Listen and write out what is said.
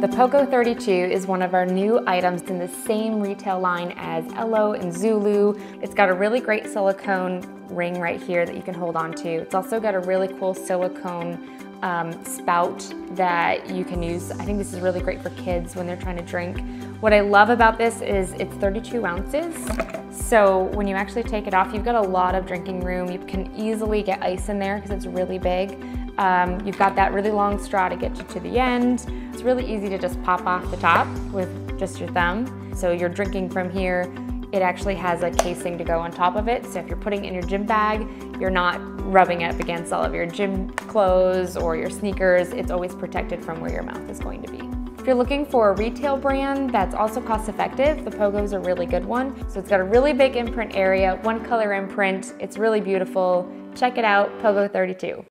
The Pogo 32 is one of our new items in the same retail line as Ello and Zulu. It's got a really great silicone ring right here that you can hold on to. It's also got a really cool silicone um, spout that you can use. I think this is really great for kids when they're trying to drink. What I love about this is it's 32 ounces. So when you actually take it off, you've got a lot of drinking room. You can easily get ice in there because it's really big. Um, you've got that really long straw to get you to the end. It's really easy to just pop off the top with just your thumb. So you're drinking from here. It actually has a casing to go on top of it. So if you're putting in your gym bag, you're not rubbing it up against all of your gym clothes or your sneakers. It's always protected from where your mouth is going to be. If you're looking for a retail brand that's also cost effective, the Pogo is a really good one. So it's got a really big imprint area, one color imprint. It's really beautiful. Check it out, Pogo 32.